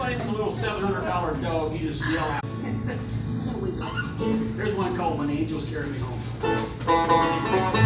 finds a little $700 dog, he just yell out. Here's one called When Angels Carry Me Home.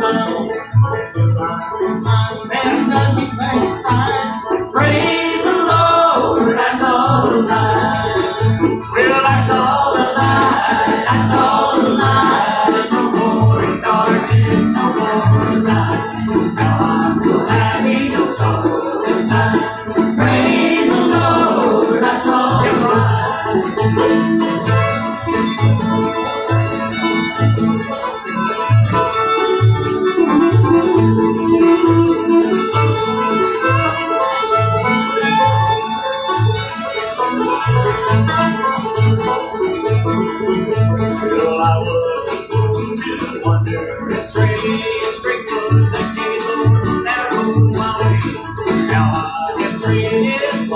mão.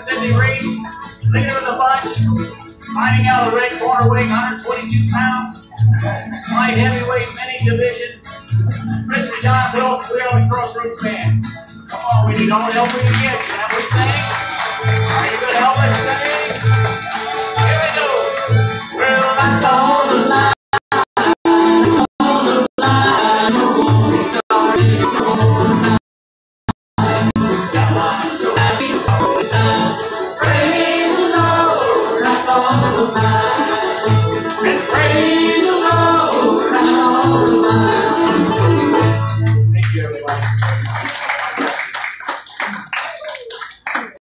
Cindy Reese, leader of the bunch, fighting out of the red corner, weighing 122 pounds, light heavyweight mini division. Mr. John Wilce, we are the Crossroads fan. Come on, we need all the help we can get. Can we saying. Are you going to help us, sing?